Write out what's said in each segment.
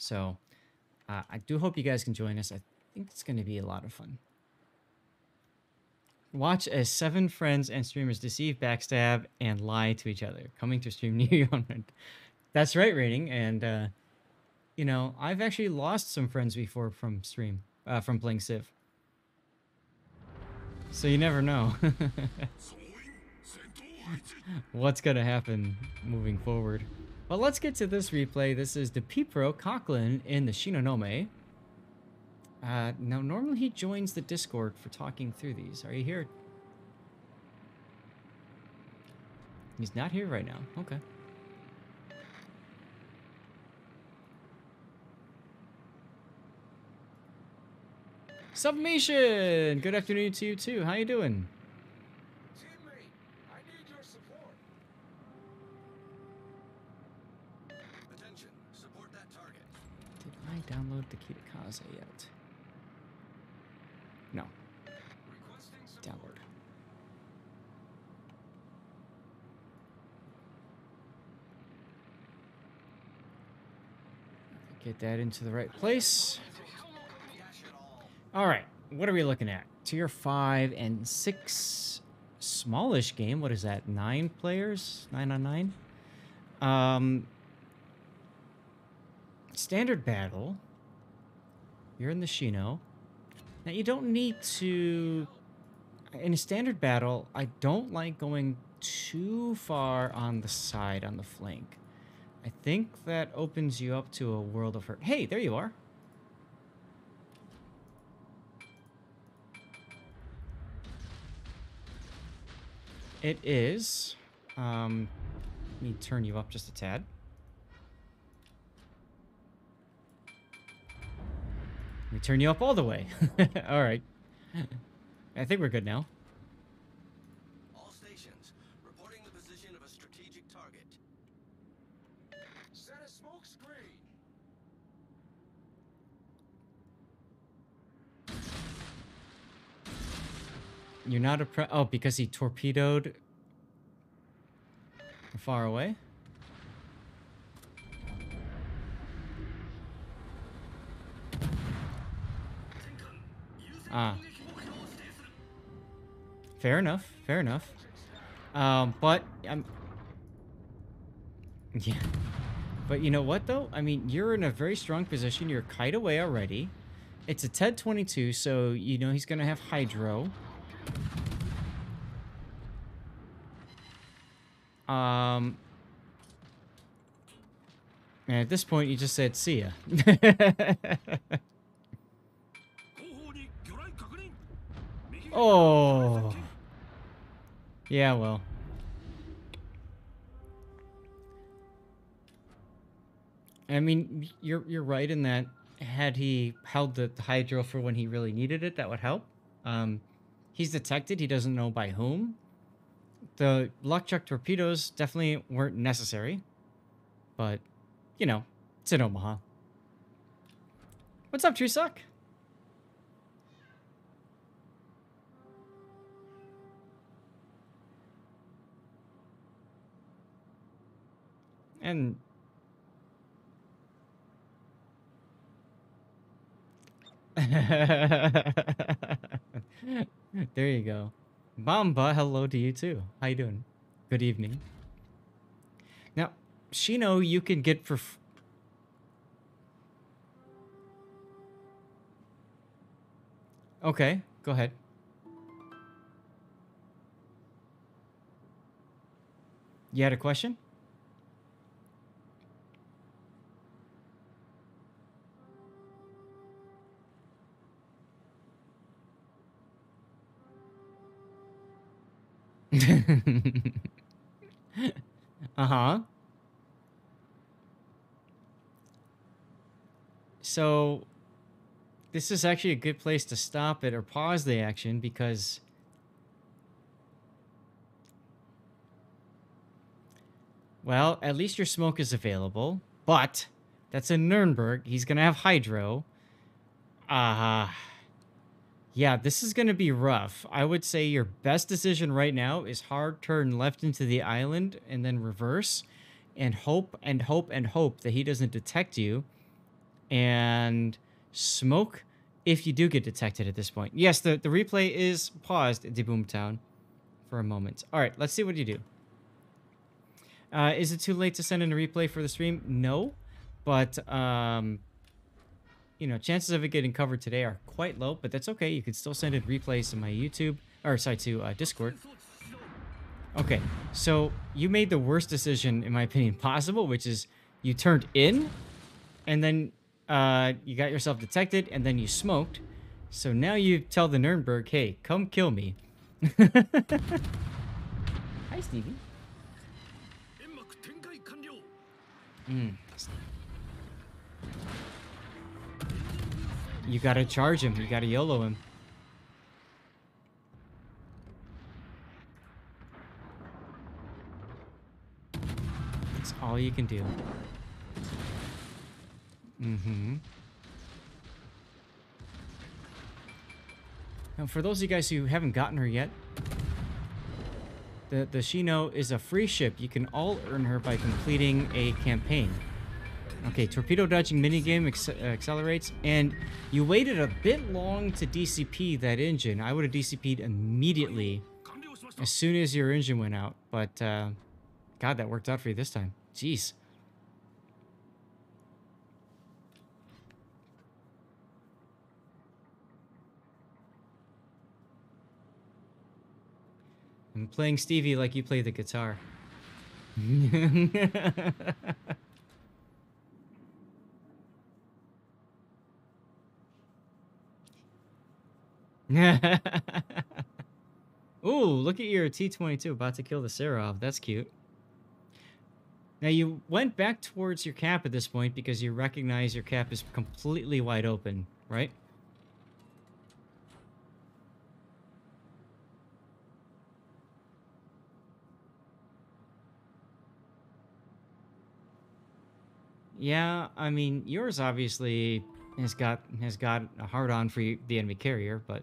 So uh, I do hope you guys can join us. I think it's going to be a lot of fun. Watch as seven friends and streamers deceive, backstab, and lie to each other. Coming to stream near you on That's right, rating. And, uh, you know, I've actually lost some friends before from stream, uh, from playing Civ. So you never know what's going to happen moving forward. But let's get to this replay. This is Depipro Coughlin in the Shinonome. Uh, now, normally he joins the Discord for talking through these. Are you here? He's not here right now. Okay. Submission! Good afternoon to you too. How are you doing? Yet? No. Download. Get that into the right place. All right, what are we looking at? Tier 5 and 6 smallish game. What is that? 9 players? 9 on 9? Um standard battle. You're in the Shino. Now you don't need to in a standard battle, I don't like going too far on the side on the flank. I think that opens you up to a world of hurt. Hey, there you are. It is. Um, let me turn you up just a tad. Let me turn you up all the way. all right. I think we're good now. All stations reporting the position of a strategic target. Set a smoke screen. You're not a pre- Oh, because he torpedoed far away? Ah. Fair enough. Fair enough. Um, but I'm. Yeah. But you know what though? I mean, you're in a very strong position. You're kite away already. It's a T-22, so you know he's gonna have hydro. Um. And at this point, you just said, "See ya." Oh. Yeah, well. I mean, you're you're right in that had he held the, hydro for when he really needed it, that would help. Um, he's detected. He doesn't know by whom. The luck chuck torpedoes definitely weren't necessary, but you know, it's in Omaha. What's up, True Suck? And there you go. Bamba, hello to you too. How you doing? Good evening. Now, Shino you can get for Okay, go ahead. You had a question? Uh-huh. So this is actually a good place to stop it or pause the action because well, at least your smoke is available, but that's in Nuremberg. He's going to have hydro. Ah. Uh, yeah, this is going to be rough. I would say your best decision right now is hard turn left into the island and then reverse and hope and hope and hope that he doesn't detect you. and smoke if you do get detected at this point. Yes, the, the replay is paused at the Boomtown for a moment. All right, let's see what you do. Uh, is it too late to send in a replay for the stream? No, but um, you know, chances of it getting covered today are quite low, but that's okay. You can still send in replays to my YouTube, or sorry, to uh, Discord. Okay, so you made the worst decision, in my opinion, possible, which is you turned in, and then uh, you got yourself detected, and then you smoked. So now you tell the Nuremberg, hey, come kill me. Hi, Stevie. Mm. You gotta charge him. You gotta YOLO him. That's all you can do. Mm-hmm. Now, for those of you guys who haven't gotten her yet, the, the Shino is a free ship. You can all earn her by completing a campaign. Okay, torpedo dodging minigame game accelerates, and you waited a bit long to DCP that engine. I would have DCP'd immediately as soon as your engine went out, but uh, God, that worked out for you this time. Jeez. I'm playing Stevie like you play the guitar. Ooh, look at your T-22 about to kill the Serov. That's cute. Now you went back towards your cap at this point because you recognize your cap is completely wide open, right? Yeah, I mean, yours obviously has got has got a hard on for you, the enemy carrier, but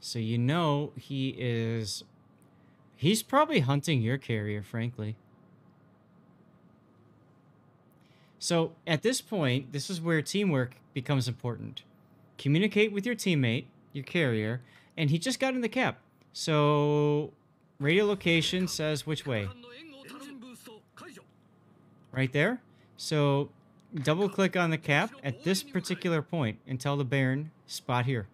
so you know he is he's probably hunting your carrier, frankly. So at this point, this is where teamwork becomes important. Communicate with your teammate, your carrier, and he just got in the cap. So radio location says which way. Right there. So double click on the cap at this particular point and tell the Baron spot here.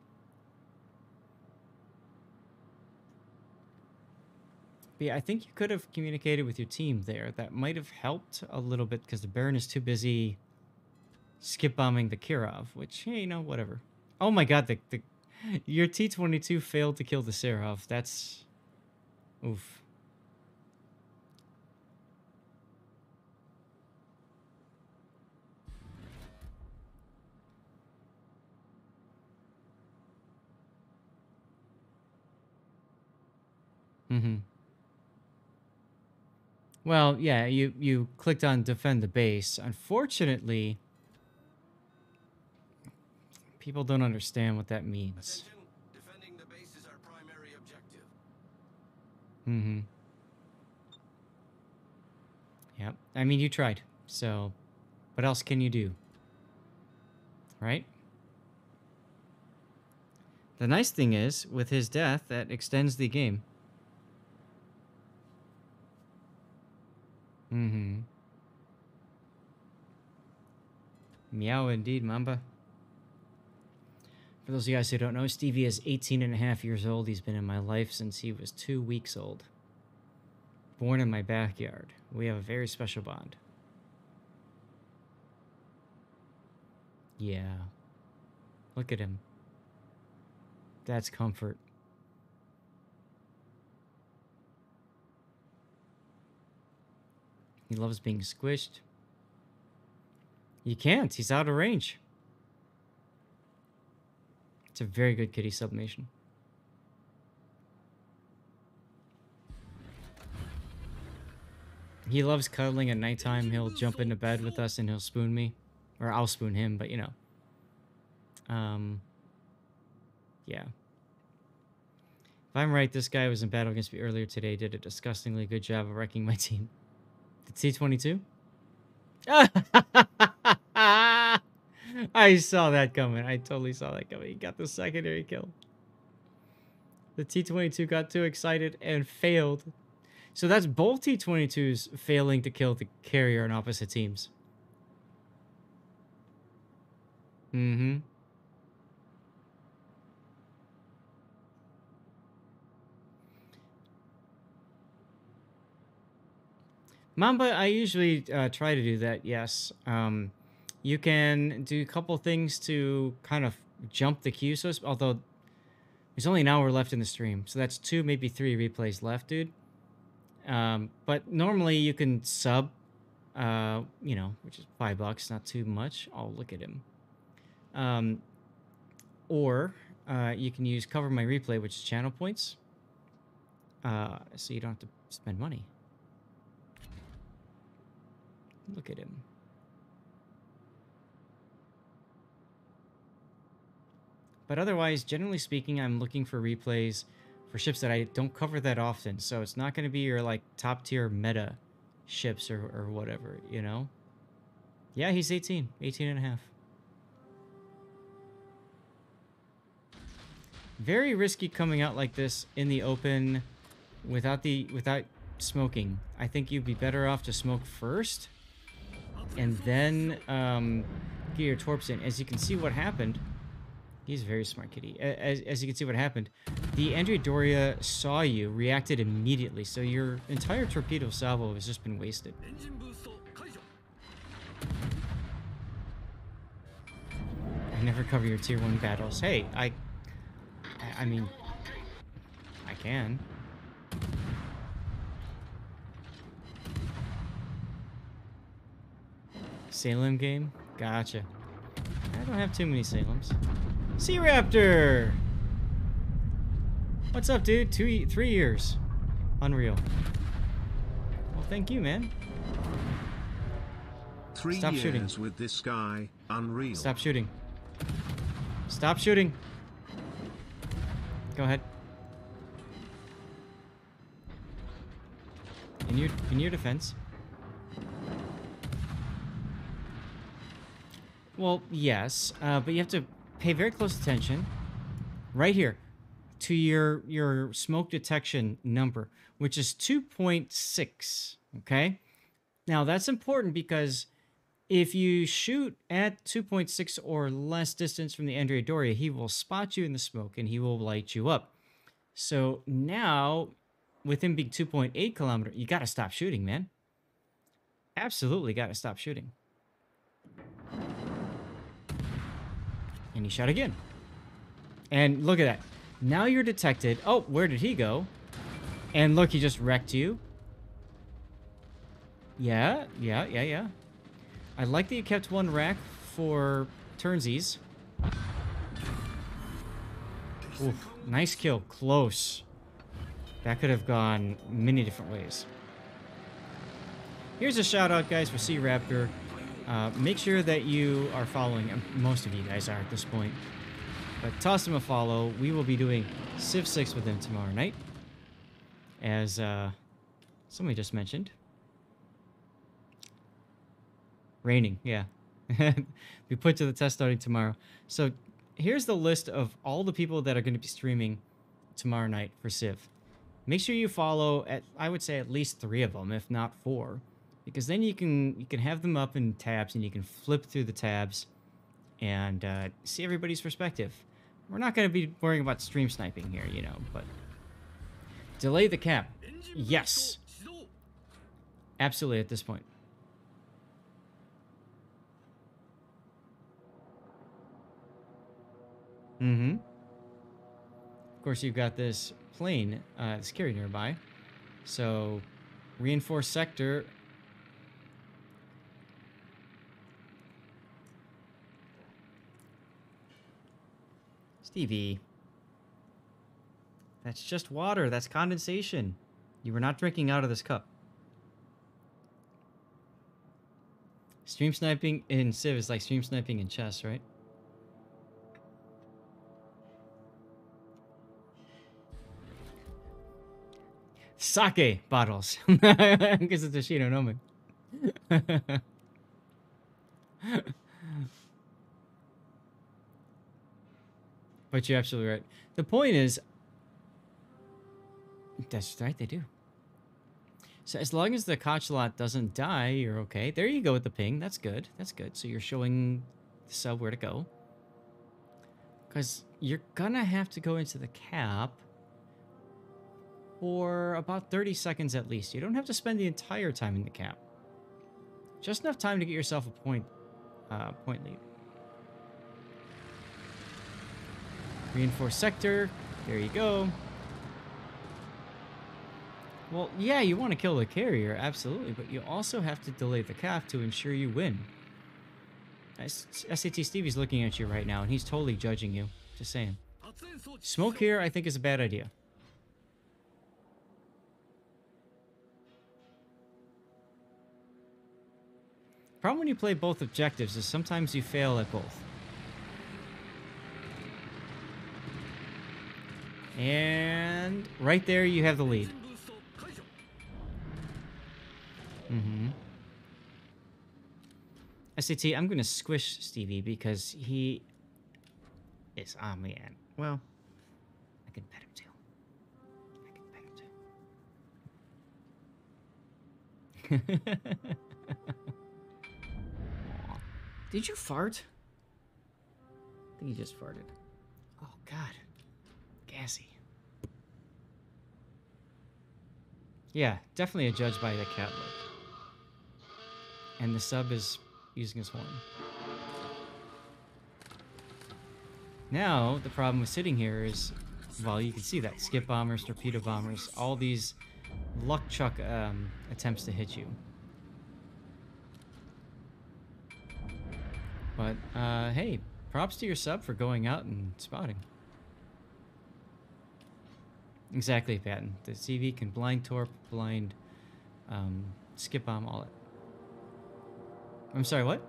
But yeah, I think you could have communicated with your team there. That might have helped a little bit because the Baron is too busy skip bombing the Kirov, which, hey, you know, whatever. Oh my god, the, the your T-22 failed to kill the Serov. That's... Oof. Mm-hmm. Well, yeah, you you clicked on defend the base. Unfortunately, people don't understand what that means. Attention, defending the base is our primary objective. Mm-hmm. Yep. I mean, you tried. So, what else can you do? Right? The nice thing is, with his death, that extends the game. Mm-hmm. Meow indeed, Mamba. For those of you guys who don't know, Stevie is 18 and a half years old. He's been in my life since he was two weeks old. Born in my backyard. We have a very special bond. Yeah. Look at him. That's comfort. He loves being squished. You can't. He's out of range. It's a very good kitty sublimation. He loves cuddling at nighttime. He'll jump into bed with us and he'll spoon me. Or I'll spoon him, but you know. Um yeah. If I'm right, this guy was in battle against me earlier today. Did a disgustingly good job of wrecking my team. The T22? I saw that coming. I totally saw that coming. He got the secondary kill. The T22 got too excited and failed. So that's both T22s failing to kill the carrier on opposite teams. Mm-hmm. Mamba, I usually uh, try to do that, yes. Um, you can do a couple things to kind of jump the queue, so although there's only an hour left in the stream, so that's two, maybe three replays left, dude. Um, but normally you can sub, uh, you know, which is five bucks, not too much. Oh, look at him. Um, or uh, you can use cover my replay, which is channel points, uh, so you don't have to spend money. Look at him. But otherwise, generally speaking, I'm looking for replays for ships that I don't cover that often. So it's not going to be your like top tier meta ships or, or whatever, you know? Yeah, he's 18, 18 and a half. Very risky coming out like this in the open without the without smoking. I think you'd be better off to smoke first and then um, get your torps in. As you can see what happened, he's a very smart kitty. As, as you can see what happened, the Andrea Doria saw you, reacted immediately, so your entire torpedo salvo has just been wasted. I never cover your tier 1 battles. Hey, I... I mean... I can. Salem game? Gotcha. I don't have too many Salems. Sea Raptor! What's up, dude? Two, three years. Unreal. Well, thank you, man. Three Stop years shooting. with this guy, unreal. Stop shooting. Stop shooting. Go ahead. In your in your defense. Well, yes, uh, but you have to pay very close attention. Right here, to your your smoke detection number, which is 2.6. Okay. Now that's important because if you shoot at 2.6 or less distance from the Andrea Doria, he will spot you in the smoke and he will light you up. So now, with him being 2.8 kilometer, you got to stop shooting, man. Absolutely got to stop shooting. And he shot again. And look at that. Now you're detected. Oh, where did he go? And look, he just wrecked you. Yeah, yeah, yeah, yeah. I like that you kept one rack for turnsies. Oof, nice kill. Close. That could have gone many different ways. Here's a shout out, guys, for Sea Raptor. Uh, make sure that you are following. Most of you guys are at this point. But toss him a follow. We will be doing Civ 6 with him tomorrow night. As uh, somebody just mentioned. Raining, yeah. be put to the test starting tomorrow. So here's the list of all the people that are going to be streaming tomorrow night for Civ. Make sure you follow at I would say at least three of them, if not four, because then you can you can have them up in tabs and you can flip through the tabs and uh, see everybody's perspective. We're not going to be worrying about stream sniping here, you know, but delay the cap. Yes. Absolutely at this point. Mm-hmm. Of course, you've got this plane uh, that's carried nearby. So, reinforced sector Stevie. That's just water. That's condensation. You were not drinking out of this cup. Stream sniping in Civ is like stream sniping in chess, right? Sake bottles. Because it's a Shinonome. but you're absolutely right. The point is, that's right, they do. So as long as the Cachalot doesn't die, you're okay. There you go with the ping. That's good. That's good. So you're showing the where to go. Because you're gonna have to go into the cap for about 30 seconds at least. You don't have to spend the entire time in the cap. Just enough time to get yourself a point, uh, point lead. Reinforced sector. There you go. Well, yeah, you want to kill the carrier, absolutely, but you also have to delay the calf to ensure you win. SAT Stevie's looking at you right now, and he's totally judging you. Just saying. Smoke here, I think, is a bad idea. Problem when you play both objectives is sometimes you fail at both. And right there, you have the lead. Mm-hmm. SAT, I'm going to squish Stevie because he is on me. And, well, I can bet him too. I can bet him too. Did you fart? I think he just farted. Oh, God. Yeah, definitely a judge by the cat look. And the sub is using his horn. Now, the problem with sitting here is, well, you can see that. Skip bombers, torpedo bombers, all these luck chuck um, attempts to hit you. But, uh, hey, props to your sub for going out and spotting. Exactly, Patton. The CV can blind torp, blind um, skip bomb, all it. I'm sorry, what?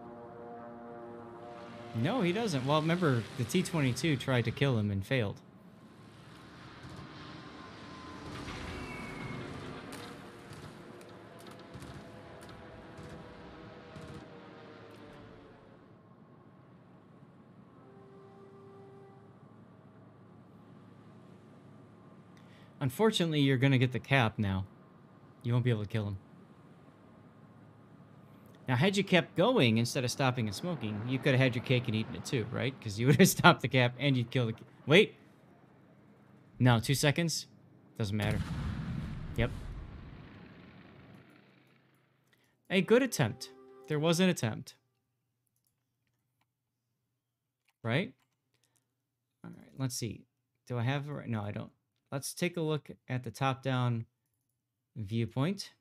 No, he doesn't. Well, remember, the T-22 tried to kill him and failed. Unfortunately, you're gonna get the cap now. You won't be able to kill him. Now, had you kept going instead of stopping and smoking, you could have had your cake and eaten it too, right? Because you would have stopped the cap and you'd kill the. Wait. No, two seconds. Doesn't matter. Yep. A good attempt. There was an attempt. Right? All right, let's see. Do I have? No, I don't. Let's take a look at the top down viewpoint.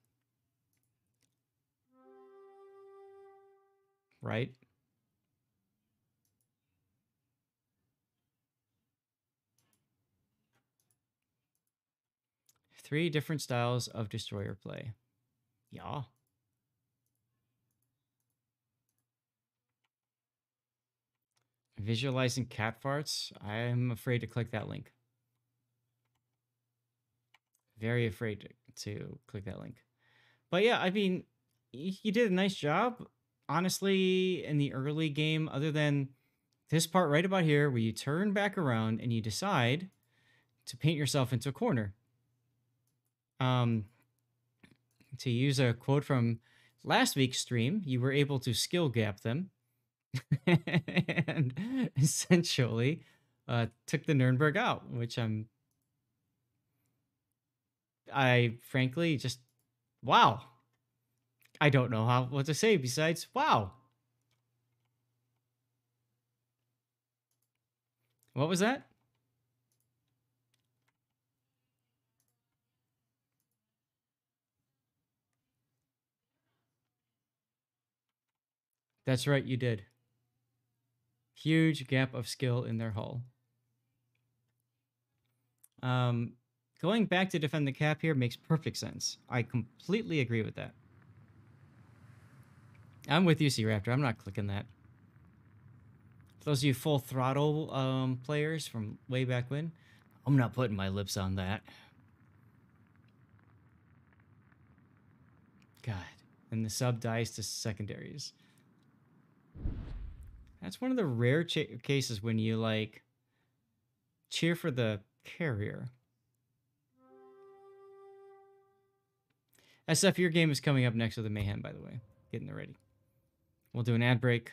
Right? Three different styles of destroyer play. Yeah. Visualizing cat farts. I'm afraid to click that link. Very afraid to, click that link. But yeah, I mean, you did a nice job. Honestly, in the early game, other than this part right about here, where you turn back around and you decide to paint yourself into a corner. Um, to use a quote from last week's stream, you were able to skill gap them and essentially uh, took the Nuremberg out, which I'm, I frankly just, wow. I don't know how what to say besides wow. What was that? That's right, you did. Huge gap of skill in their hull. Um, going back to defend the cap here makes perfect sense. I completely agree with that. I'm with you, Sea Raptor. I'm not clicking that. For those of you full throttle um, players from way back when, I'm not putting my lips on that. God. And the sub dies to secondaries. That's one of the rare cases when you like cheer for the carrier. SF, your game is coming up next with the Mayhem, by the way. Getting it ready. We'll do an ad break.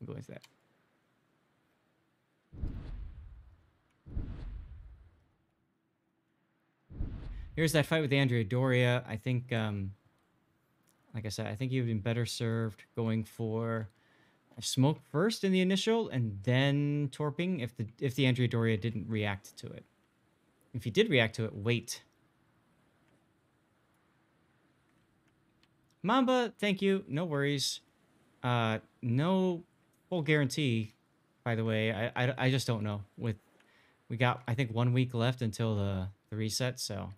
We'll go into that. Here's that fight with Andrea Doria. I think, um, like I said, I think you've been better served going for smoke first in the initial and then torping if the if the Andrea Doria didn't react to it. If he did react to it, wait. Mamba, thank you. No worries. Uh, no full guarantee. By the way, I, I, I just don't know. With we got I think one week left until the the reset, so.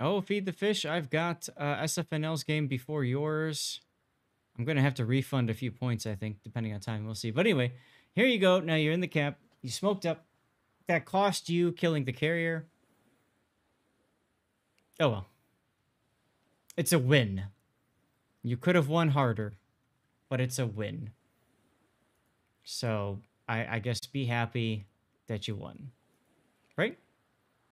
Oh, feed the fish. I've got uh, SFNL's game before yours. I'm going to have to refund a few points, I think, depending on time. We'll see. But anyway, here you go. Now you're in the cap. You smoked up. That cost you killing the carrier. Oh, well. It's a win. You could have won harder, but it's a win. So I, I guess be happy that you won. Right?